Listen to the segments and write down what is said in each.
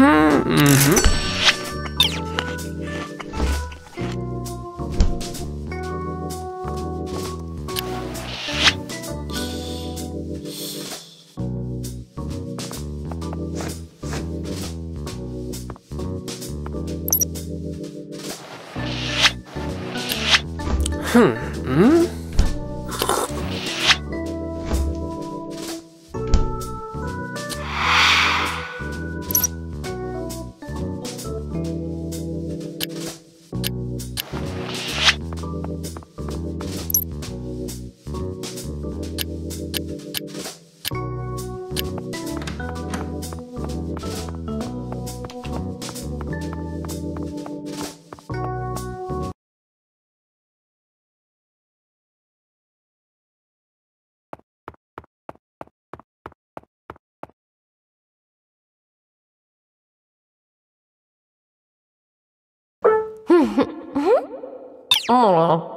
Uhum, uhum. Mm-hmm.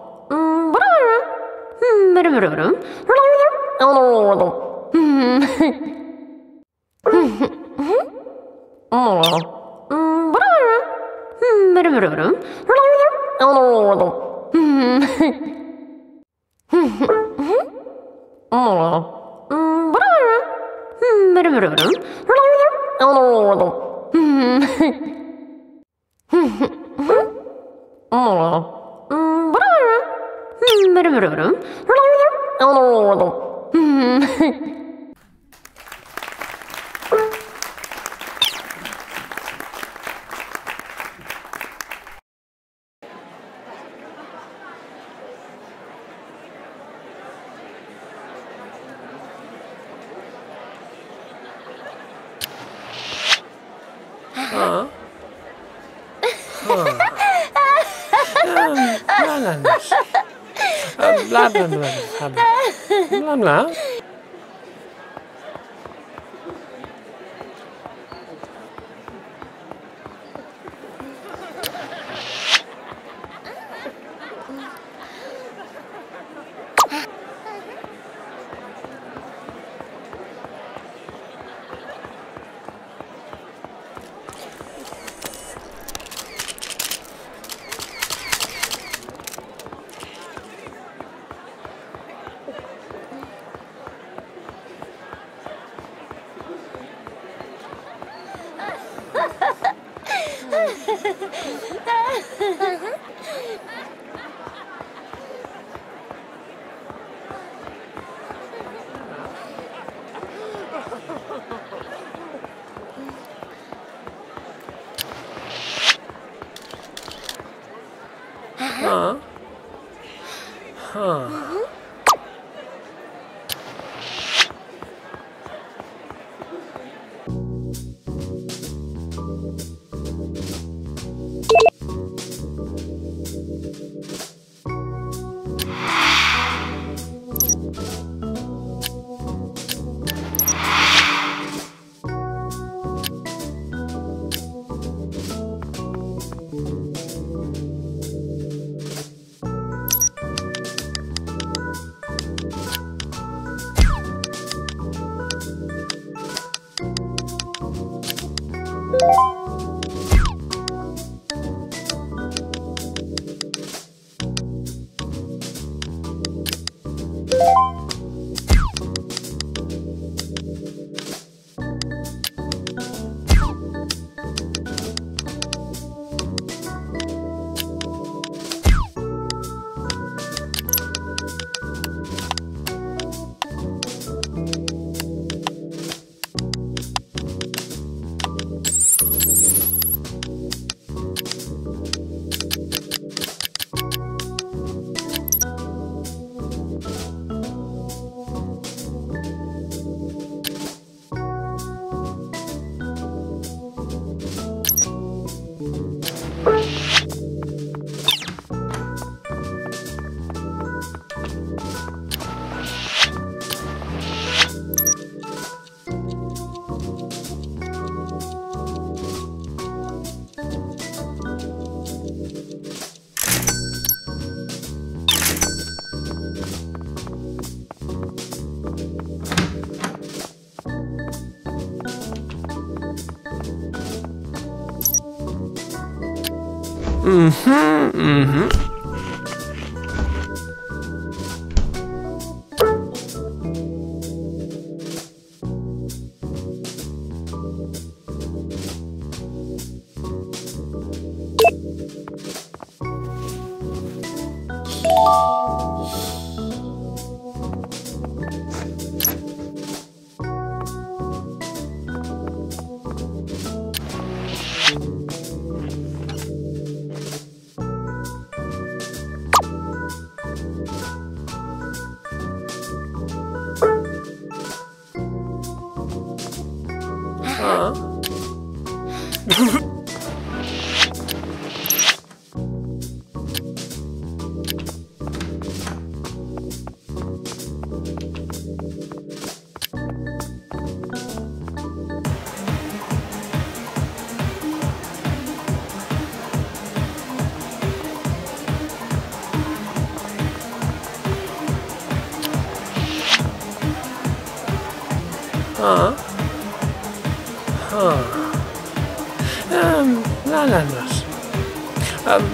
Mhm, mm mhm.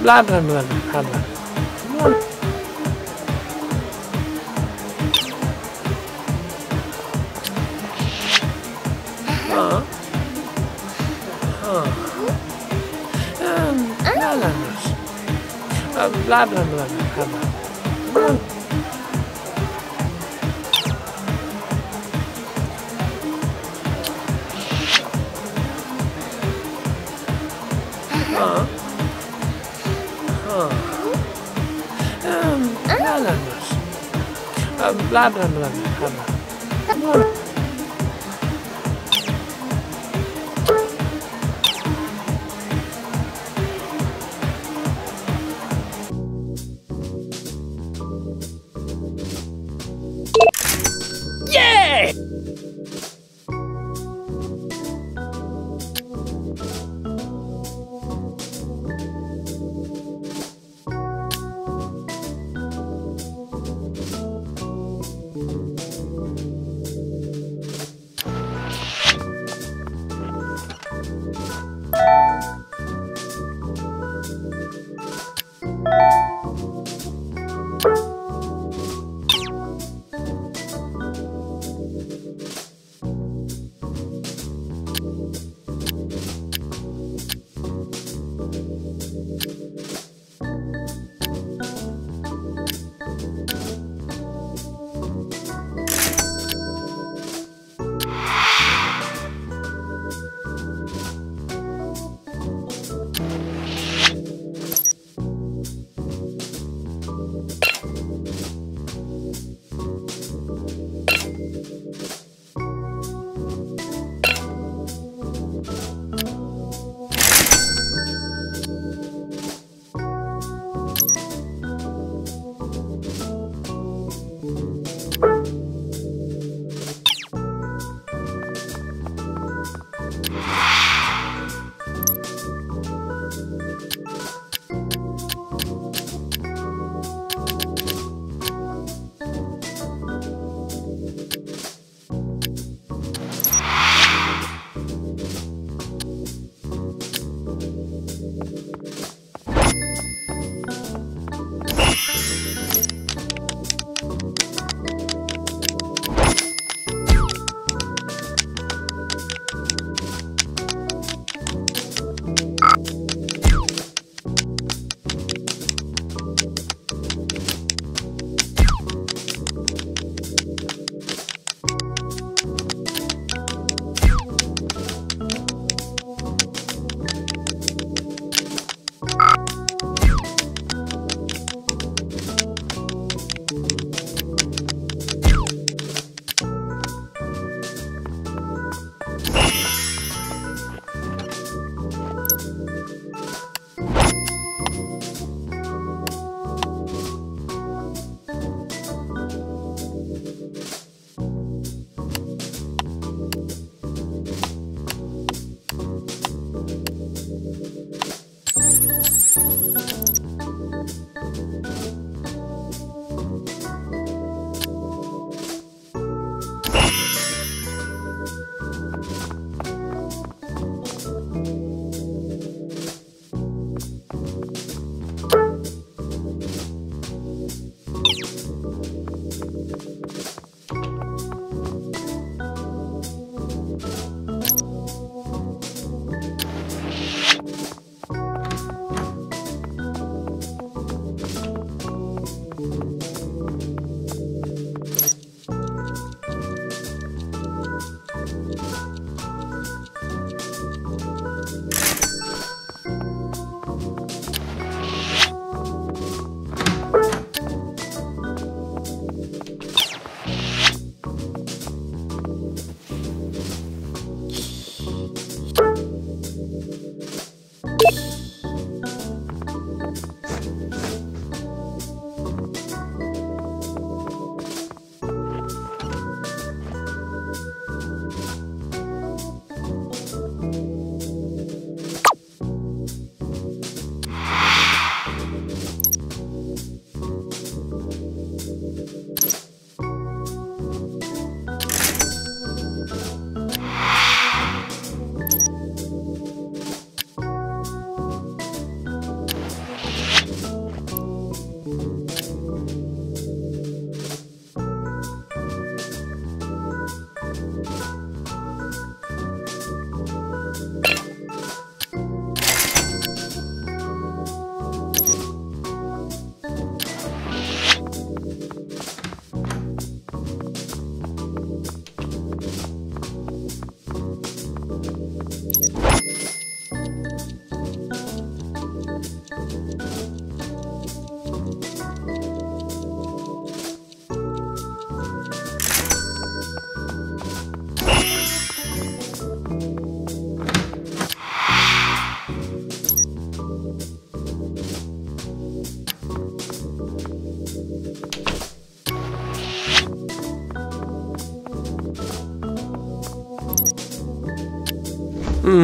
ล้านพันหมื่นพัน Uh,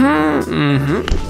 Mm-hmm. Mm-hmm.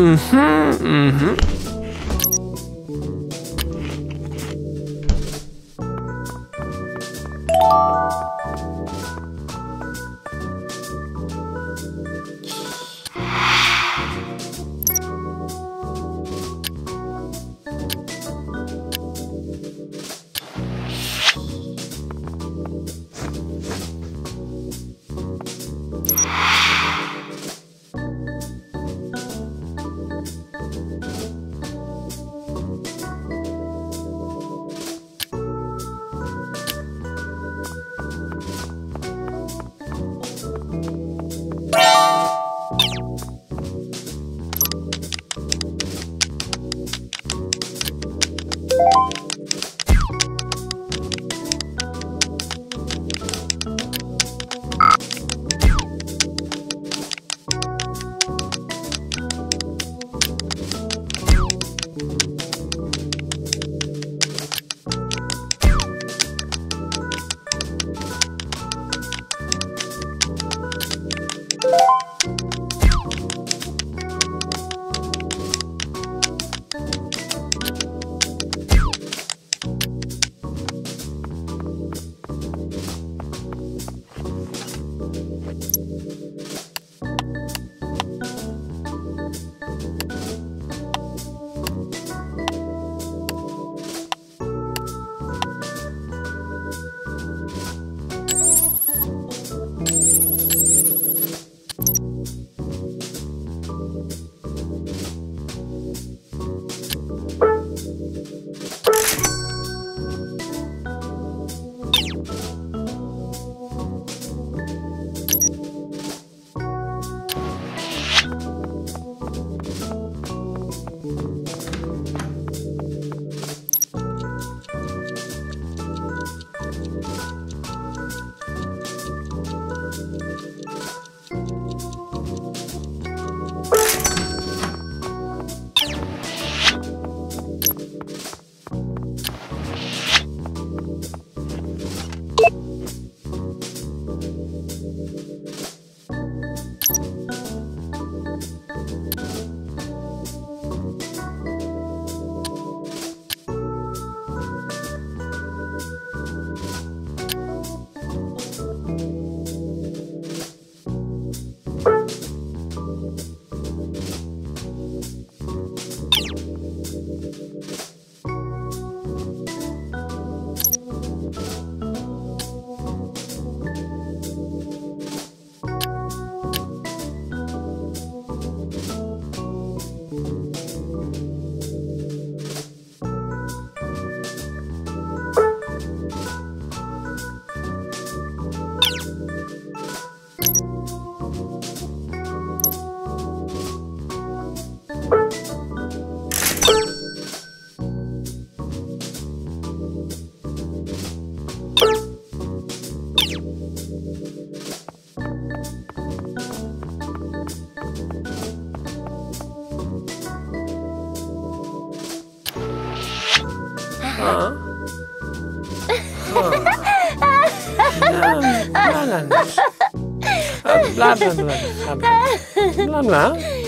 Mm-hmm, mm-hmm. pelan pelan pelan pelan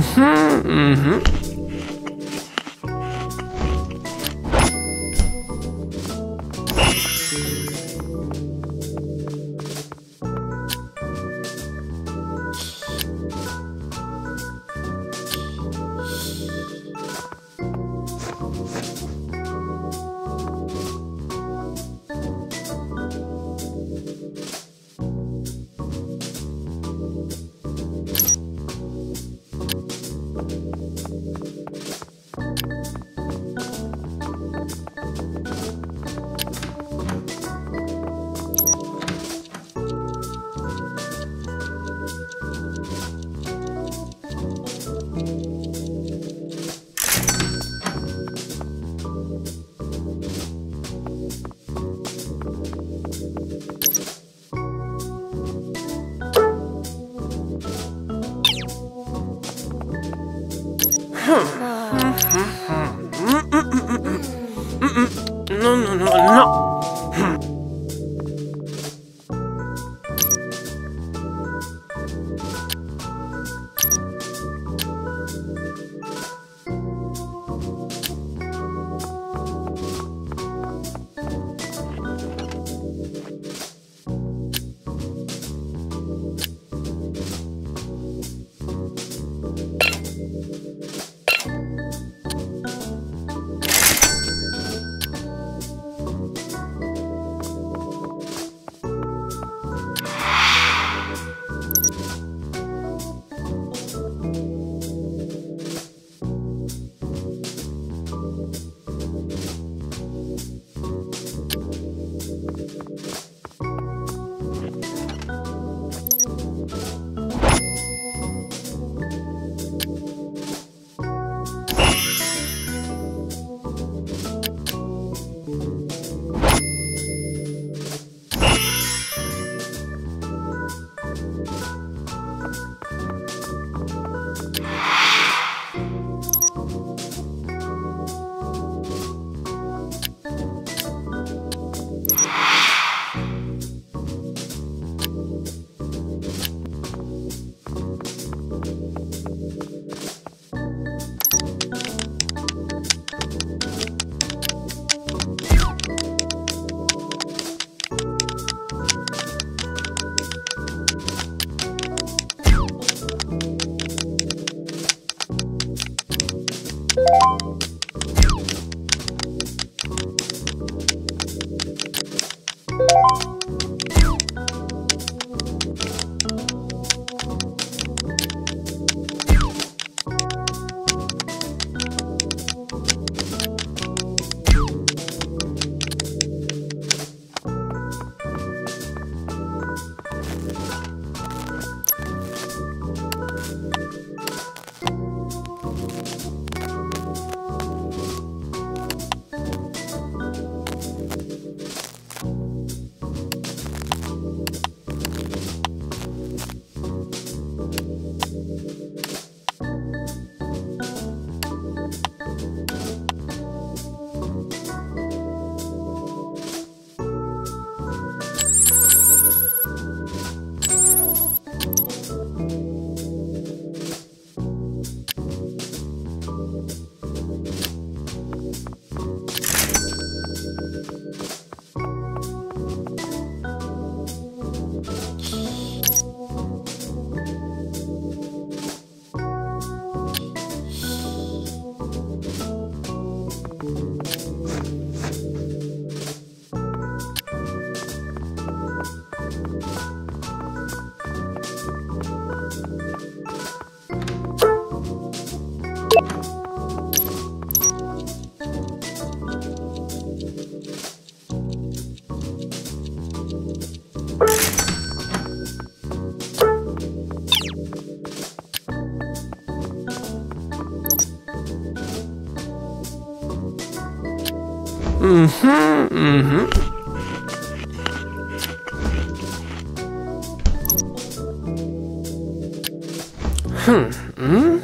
blah, blah. Mm-hmm, mm-hmm. Hmm, hmm?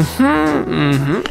Mm-hmm. Mm-hmm.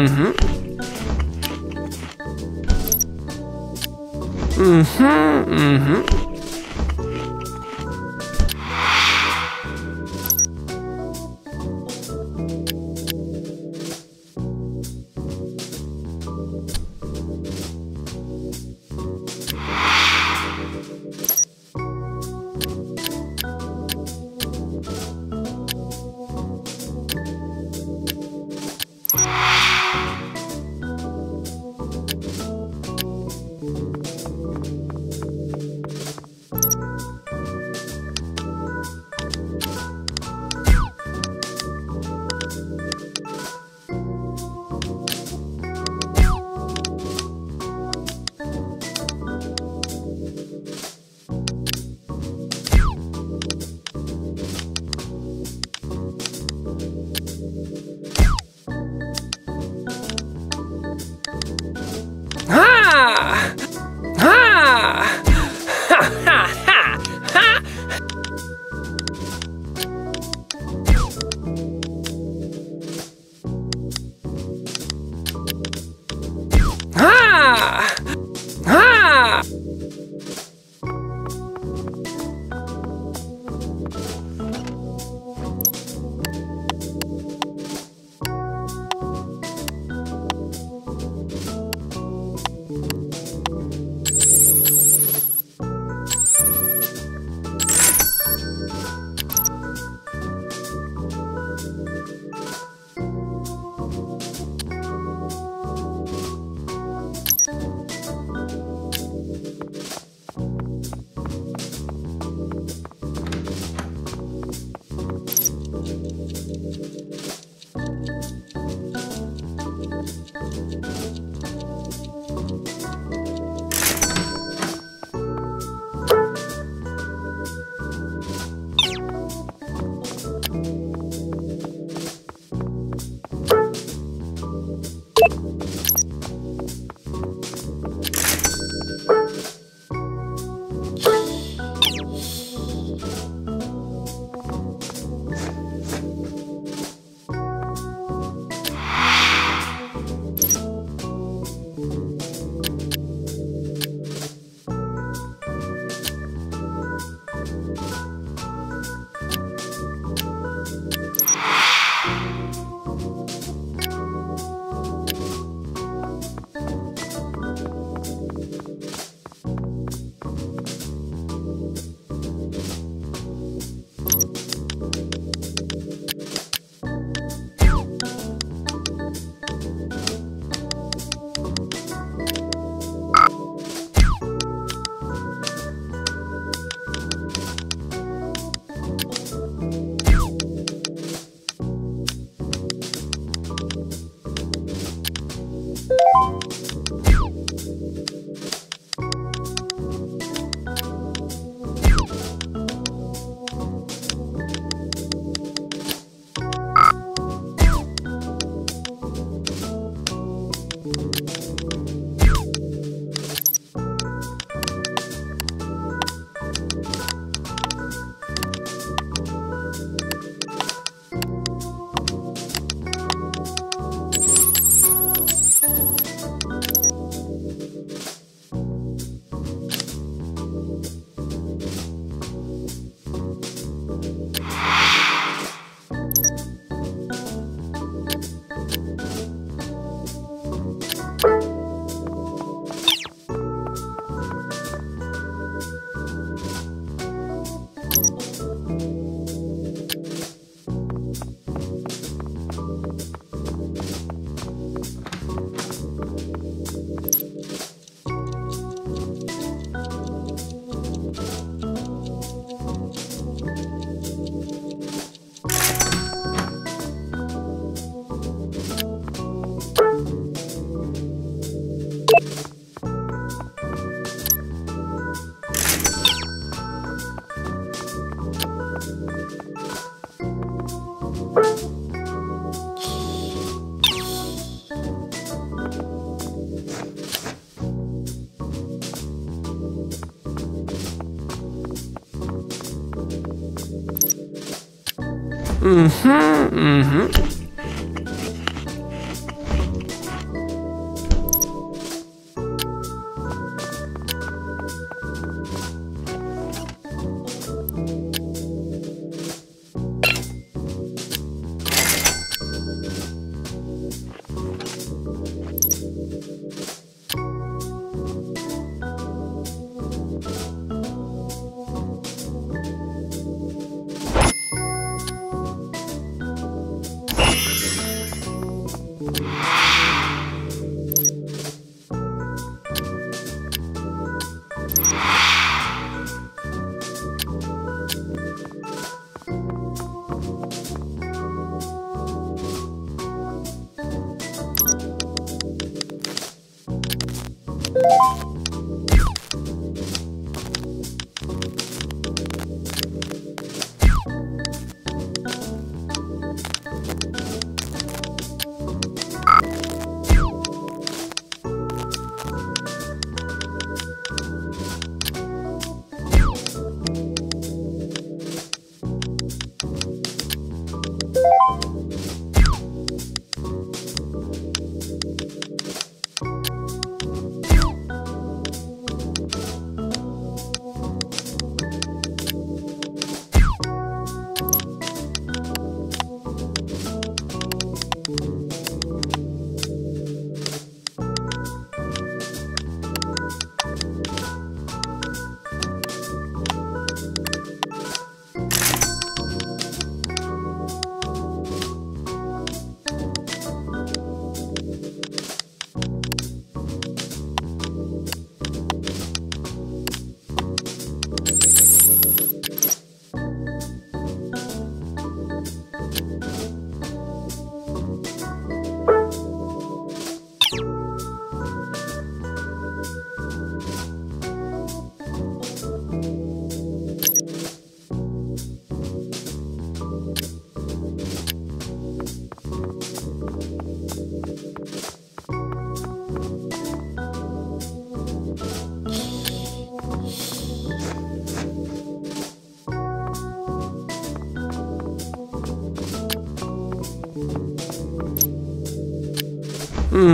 Mm-hmm.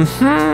Mhm.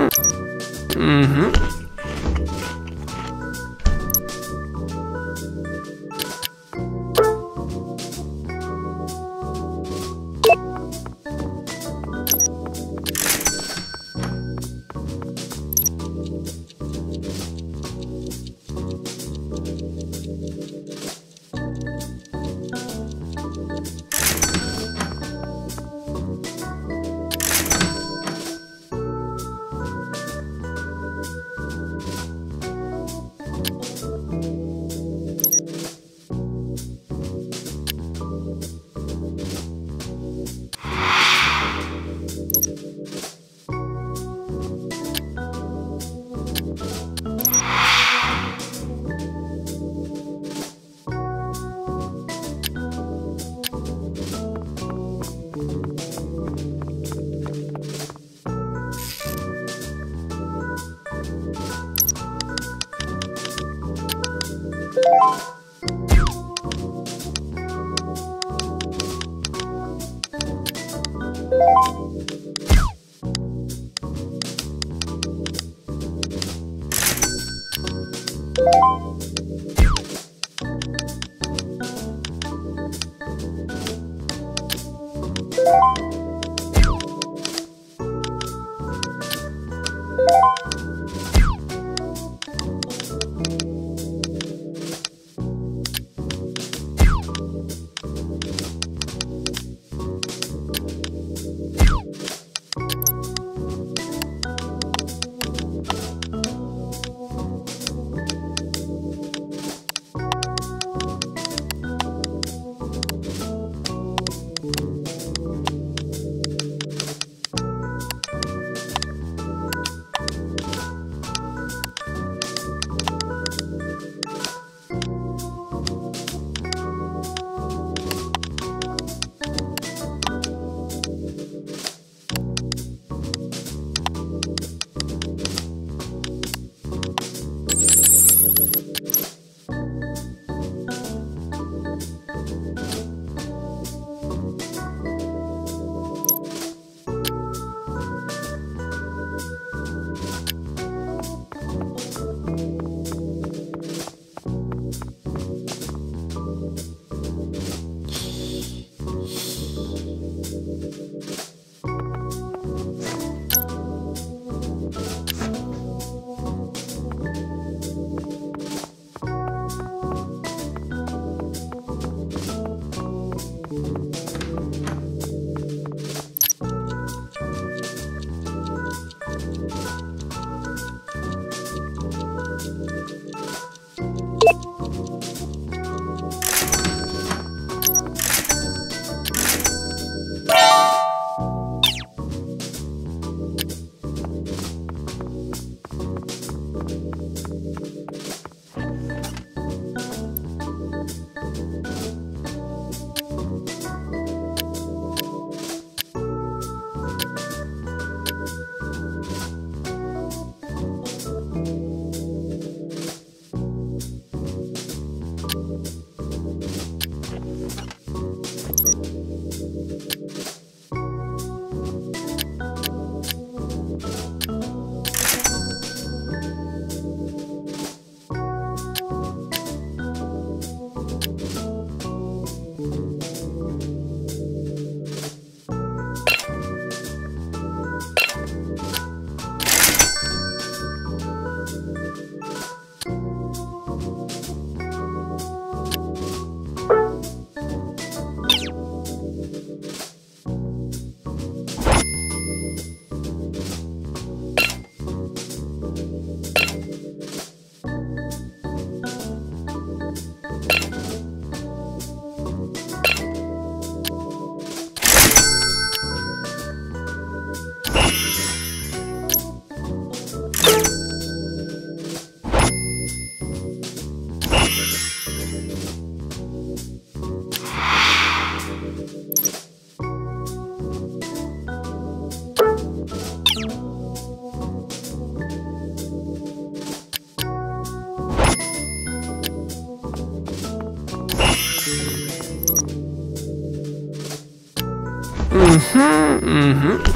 Mhm. Mhm.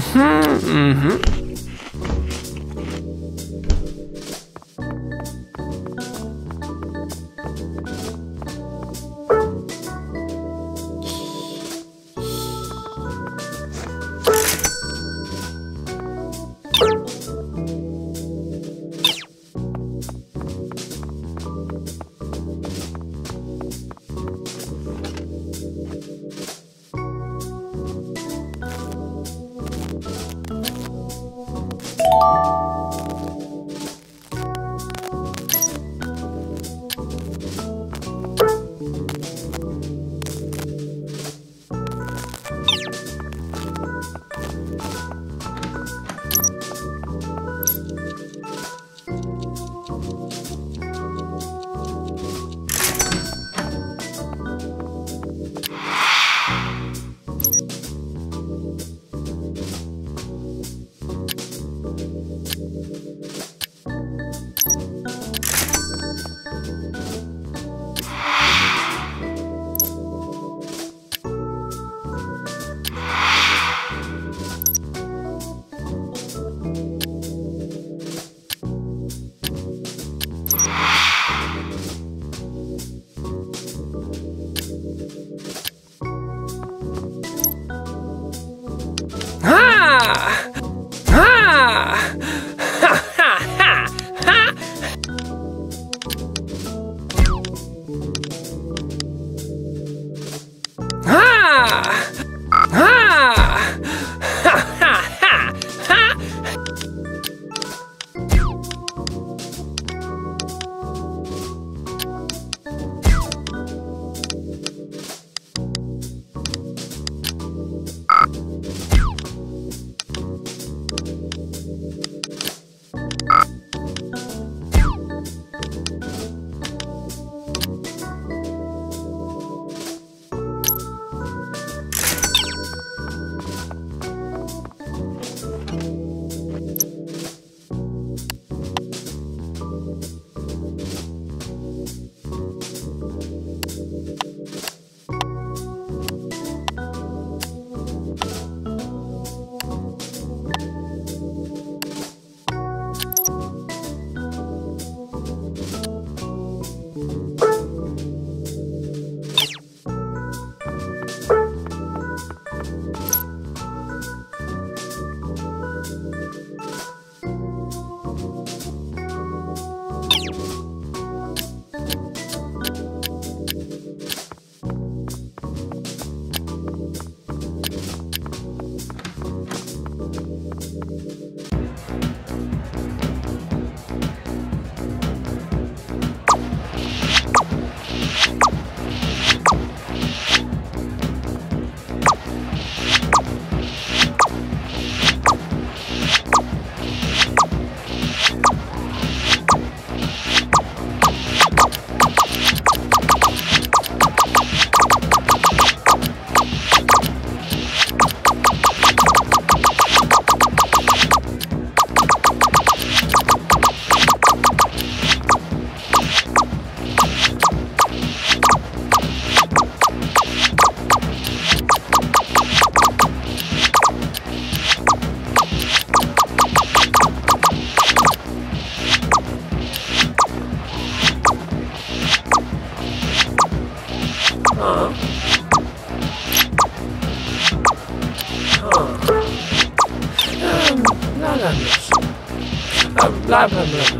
Mm-hmm, mm-hmm. blá blá blá.